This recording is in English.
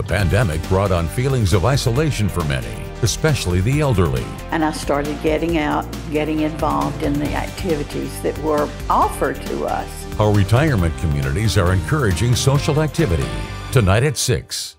The pandemic brought on feelings of isolation for many, especially the elderly. And I started getting out, getting involved in the activities that were offered to us. Our retirement communities are encouraging social activity. Tonight at 6.